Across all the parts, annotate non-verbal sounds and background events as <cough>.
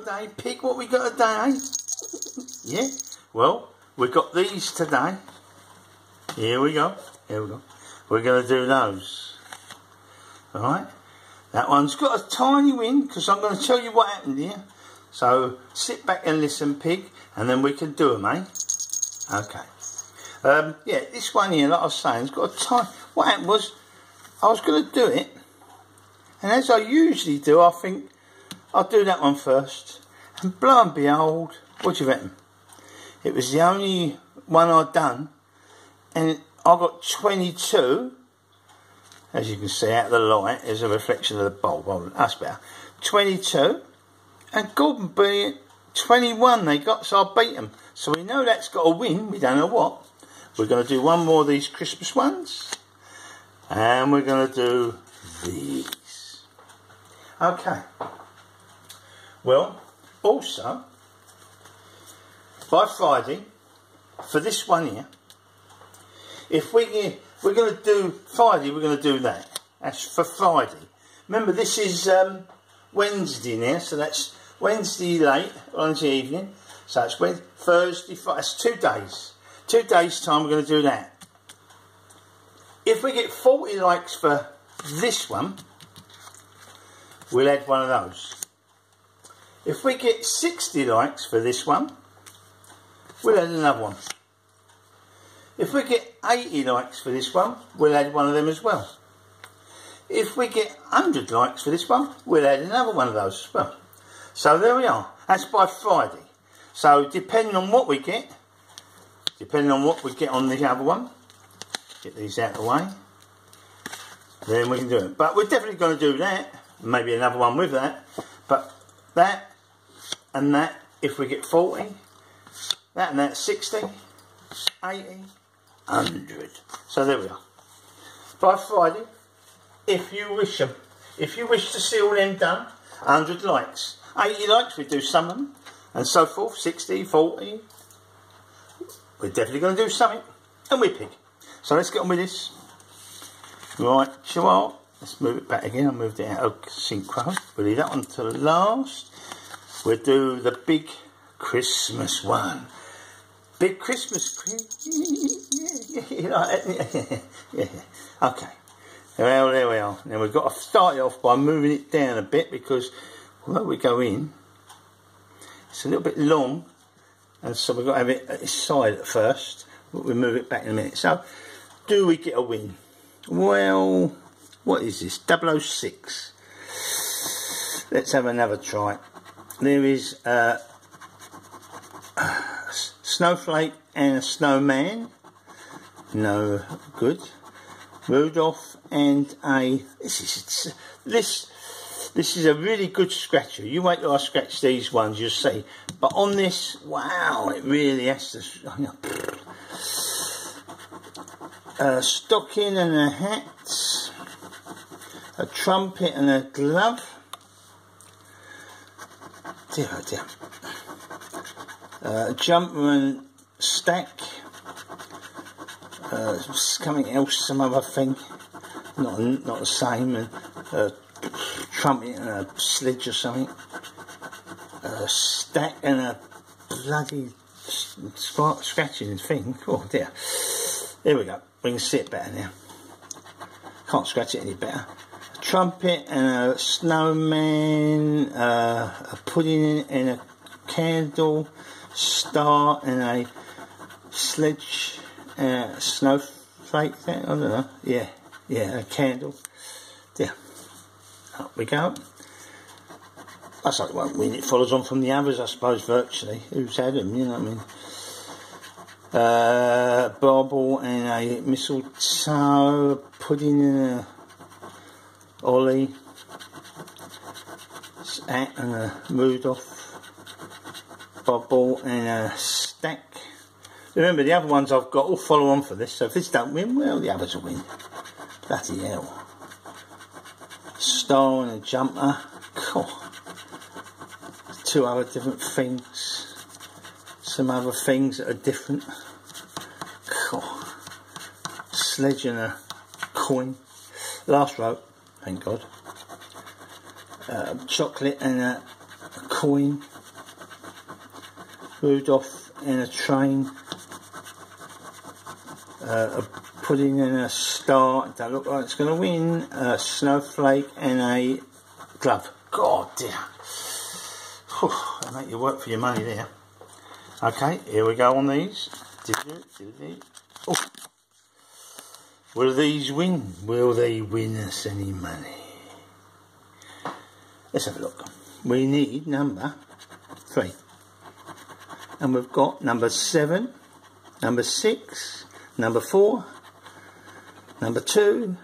today? Pig, what we got today, yeah? Well, we've got these today. Here we go. Here we go. We're going to do those. Alright? That one's got a tiny wing because I'm going to tell you what happened here. So sit back and listen, pig, and then we can do them, eh? Okay. Um, yeah, this one here, like I was saying, it's got a tiny... What happened was, I was going to do it, and as I usually do, I think, I'll do that one first. And blow and behold, what do you reckon? It was the only one I'd done, and I got 22 as you can see out of the light is a reflection of the bulb well, that's better 22 and Gordon beat 21 they got so I beat them so we know that's got a win we don't know what. We're going to do one more of these Christmas ones and we're going to do these. Okay well also by Friday for this one here if we can, we're going to do Friday, we're going to do that. That's for Friday. Remember, this is um, Wednesday now, so that's Wednesday late, Wednesday evening. So it's Wednesday, Thursday, Friday. That's two days. Two days' time, we're going to do that. If we get 40 likes for this one, we'll add one of those. If we get 60 likes for this one, we'll add another one. If we get 80 likes for this one, we'll add one of them as well. If we get 100 likes for this one, we'll add another one of those as well. So there we are. That's by Friday. So depending on what we get, depending on what we get on the other one, get these out of the way, then we can do it. But we're definitely going to do that, maybe another one with that. But that and that, if we get 40, that and that 60, 80, 100. So there we are. By Friday, if you wish them, if you wish to see all them done, 100 likes. 80 likes, we do some of them, and so forth, 60, 40. We're definitely going to do something, and we pick. So let's get on with this. Right, so let's move it back again. I moved it out of synchro. We'll leave that one to last. We'll do the big Christmas one. Big Christmas <laughs> yeah, <laughs> Okay. Well, there we are. Now we've got to start it off by moving it down a bit because although we go in, it's a little bit long, and so we've got to have it at its side at first. But we'll move it back in a minute. So, do we get a win? Well, what is this? 006. Let's have another try. There is a snowflake and a snowman. No good. Rudolph and a this is this this is a really good scratcher. You wait till I scratch these ones, you'll see. But on this, wow, it really has to. <laughs> A stocking and a hat, a trumpet and a glove. Dear, dear uh, Jumpman stack, uh, something else, some other thing, not not the same, a trumpet and a sledge or something, a stack and a bloody scratching thing. Oh dear. There we go. We can see it better now. Can't scratch it any better. A trumpet and a snowman, uh, a pudding and a candle, star and a sledge, uh, snowflake thing. I don't know. Yeah, yeah, a candle. Yeah, up we go. That's like one win. It follows on from the others, I suppose, virtually. Who's had them, you know what I mean? Uh, bauble and a mistletoe, pudding and a ollie, hat uh, and a Rudolph ball and a stack. Remember, the other ones I've got all follow on for this, so if this don't win, well, the others will win. Bloody hell. Star and a jumper. Cool. Two other different things. Some other things that are different. Cool. Sledge and a coin. Last row, thank God. Uh, chocolate and a coin. Rudolph in a train. Uh, a pudding and a star. That look like it's going to win. A snowflake and a glove. God dear. They make you work for your money there. Okay, here we go on these. Oh. Will these win? Will they win us any money? Let's have a look. We need number three. And we've got number seven, number six, number four, number two,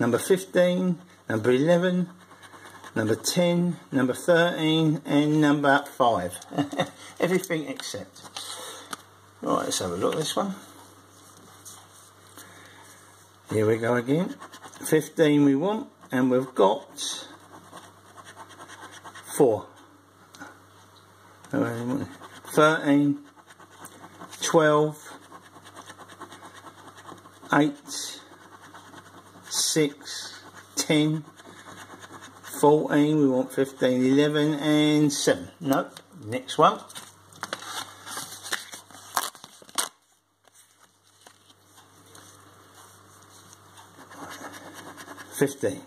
number 15, number 11, number 10, number 13, and number 5. <laughs> Everything except. Right, let's have a look at this one. Here we go again. 15 we want, and we've got 4. 13, 12, 8, 6, 10, 14, we want 15, 11 and 7. Nope, next one. Fifteen.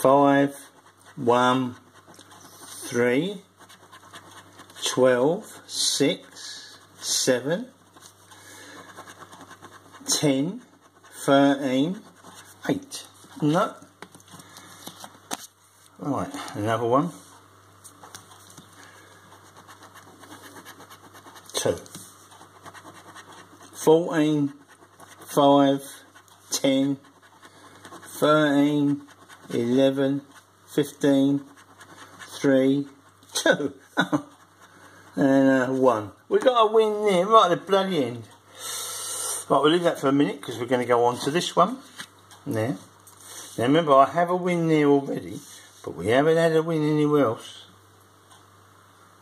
Five, one, three, twelve, six, seven, ten, thirteen, eight. No. Right, another one. Two. Fourteen, five, ten, thirteen, eleven, fifteen, three, two. <laughs> and uh, one. We got a win there, right at the bloody end. Right, we'll leave that for a minute because we're going to go on to this one. Now, now remember, I have a win there already. But we haven't had a win anywhere else.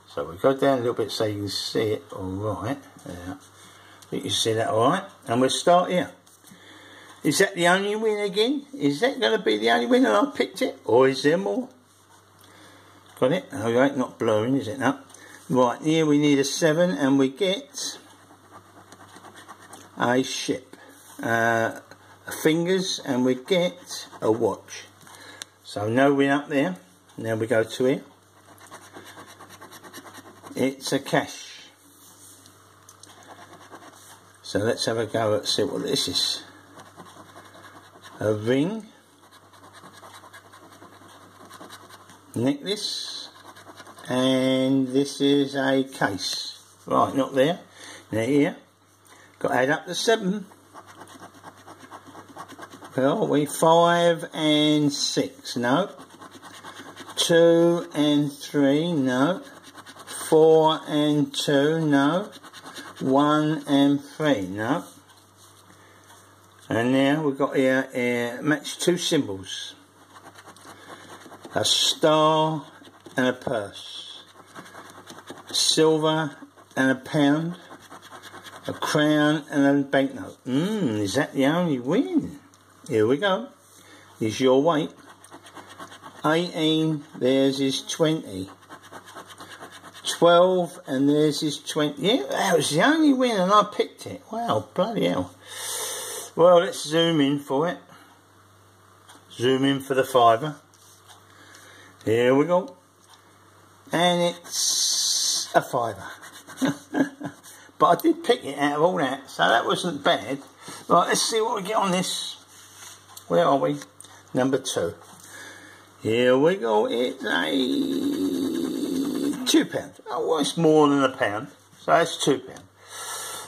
So we go down a little bit so you can see it alright. Yeah. You can see that alright. And we'll start here. Is that the only win again? Is that going to be the only win and I picked it? Or is there more? Got it? Alright, not blowing, is it? No. Right, here we need a 7 and we get a ship. Uh, fingers and we get a watch. So no win up there. Now we go to it. It's a cash. So let's have a go at see what this is. A ring. Necklace. And this is a case. Right, not there. Now here. Got to add up the seven. Well, we? Five and six, no. Two and three, no. Four and two, no. One and three, no. And now we've got here, uh, match two symbols. A star and a purse. Silver and a pound. A crown and a banknote. Mmm, is that the only win? Here we go. Is your weight. 18, there's is 20. 12, and there's is 20. Yeah, that was the only win, and I picked it. Wow, bloody hell. Well, let's zoom in for it. Zoom in for the fiver. Here we go. And it's a fiver. <laughs> but I did pick it out of all that, so that wasn't bad. Right, let's see what we get on this. Where are we? Number two. Here we go. It's a two pound. Oh, well, it's more than a pound. So it's two pound.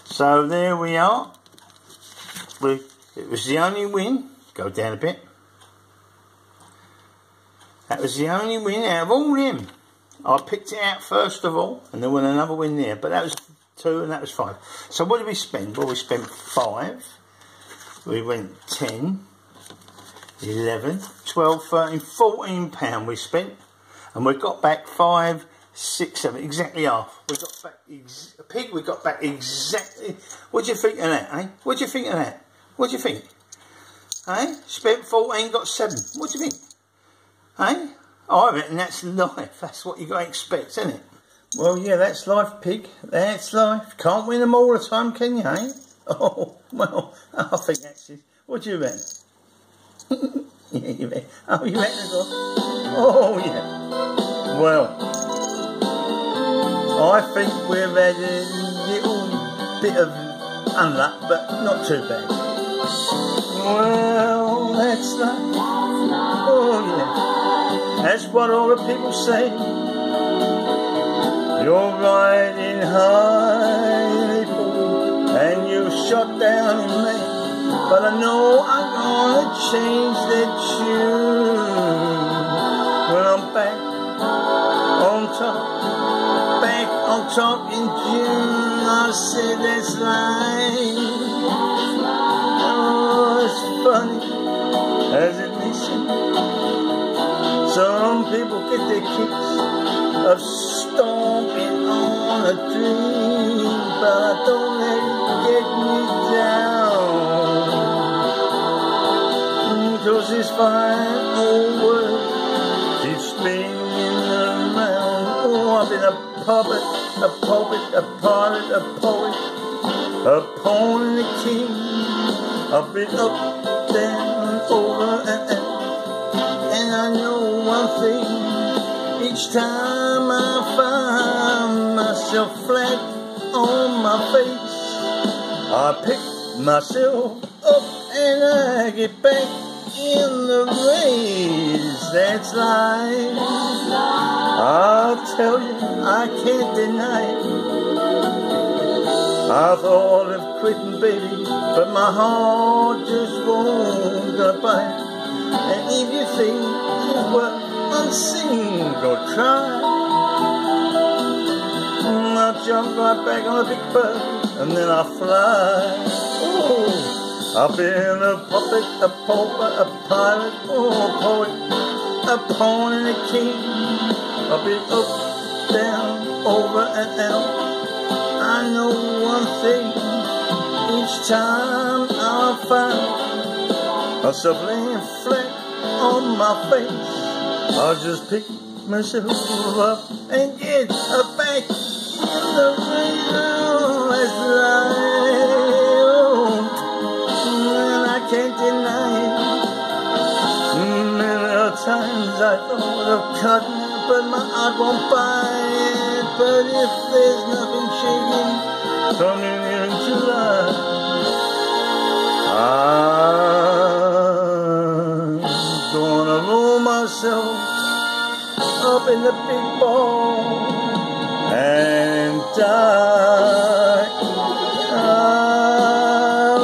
So there we are. It was the only win. Go down a bit. That was the only win out of all them. I picked it out first of all, and there was another win there. But that was two, and that was five. So what did we spend? Well, we spent five. We went ten. 11, 12, 13, 14 pound we spent and we got back five, six, seven, exactly half. We got back, a pig we got back exactly, what do you think of that, eh? What do you think of that? What do you think? Eh? Spent 14, got seven. What do you think? Eh? I reckon that's life. That's what you got to expect, isn't it? Well, yeah, that's life, pig. That's life. Can't win them all the time, can you, eh? <laughs> Oh, well, I think that's it. What do you reckon? <laughs> yeah, you reckon? Oh, you reckon as well? Oh, yeah. Well, I think we've had a little bit of unluck, but not too bad. Well, that's life. Oh, yeah. That's what all the people say. You're riding high and you shot down in me. But I know I'm gonna change the tune when I'm back on top, back on top in June. I said that's right. As it may. Some people get their kicks of stomping on a dream, but don't let it get me down. Cause this fine old world keeps spinning around. Oh, I've been a puppet, a poet, a poet, a pawn and a king. I've been up, down, each time I find myself flat on my face, I pick myself up and I get back in the race. That's life. I'll tell you, I can't deny it. I thought of quitting, baby, but my heart just won't bite. And if you think you were go try. I'll jump right back on a big bird, and then I'll fly. Oh, I've been a puppet, a pauper, a pirate, oh, a poet, a pawn and a king. I've been up, down, over and out. I know one thing, each time I find myself laying flat on my face, I'll just pick myself up and get back in the real as. And I can't deny it. Many times I thought of cutting, but my heart won't buy it. But if there's nothing shaking coming in July, I'm in the big ball and die. Oh,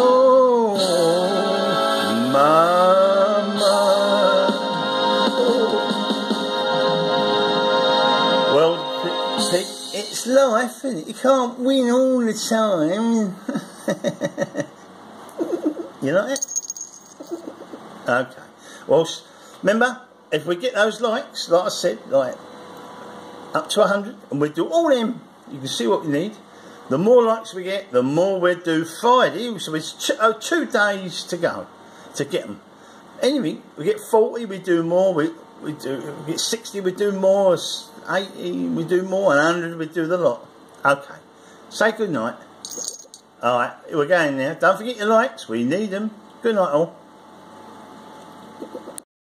mama. Well, Pete, it's life, isn't it? You can't win all the time. <laughs> you like it? Okay. Well, remember, if we get those likes, like I said, like up to 100, and we do all them, you can see what we need. The more likes we get, the more we do Friday. So it's two, oh, two days to go to get them. Anyway, we get 40, we do more. We, we do we get 60, we do more. 80, we do more. And 100, we do the lot. Okay. Say good night. All right, we're going now. Don't forget your likes. We need them. Good night, all.